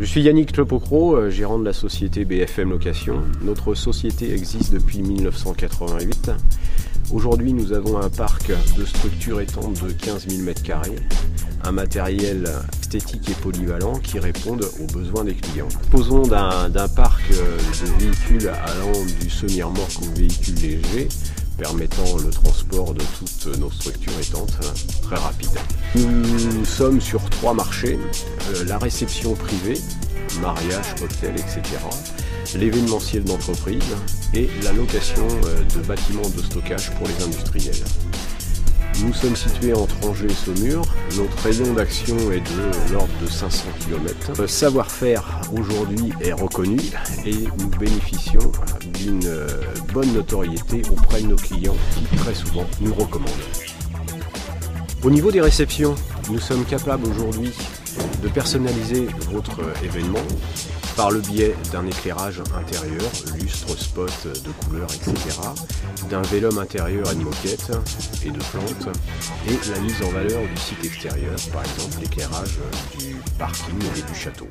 Je suis Yannick Lepocro, euh, gérant de la société BFM Location. Notre société existe depuis 1988. Aujourd'hui, nous avons un parc de structures étantes de 15 000 m2, un matériel esthétique et polyvalent qui répondent aux besoins des clients. Posons d'un parc euh, de véhicules allant du semi-remorque au véhicule léger permettant le transport de toutes nos structures étantes très rapide. Nous sommes sur trois marchés, euh, la réception privée, mariage, cocktail, etc., l'événementiel d'entreprise et la location euh, de bâtiments de stockage pour les industriels. Nous sommes situés entre Angers et Saumur. Notre rayon d'action est de l'ordre de 500 km. Le savoir-faire aujourd'hui est reconnu et nous bénéficions d'une euh, bonne notoriété auprès de nos clients qui très souvent nous recommandent. Au niveau des réceptions, nous sommes capables aujourd'hui de personnaliser votre événement par le biais d'un éclairage intérieur, lustre, spot de couleur, etc., d'un vélum intérieur de moquette et de plantes, et la mise en valeur du site extérieur, par exemple l'éclairage du parking et du château.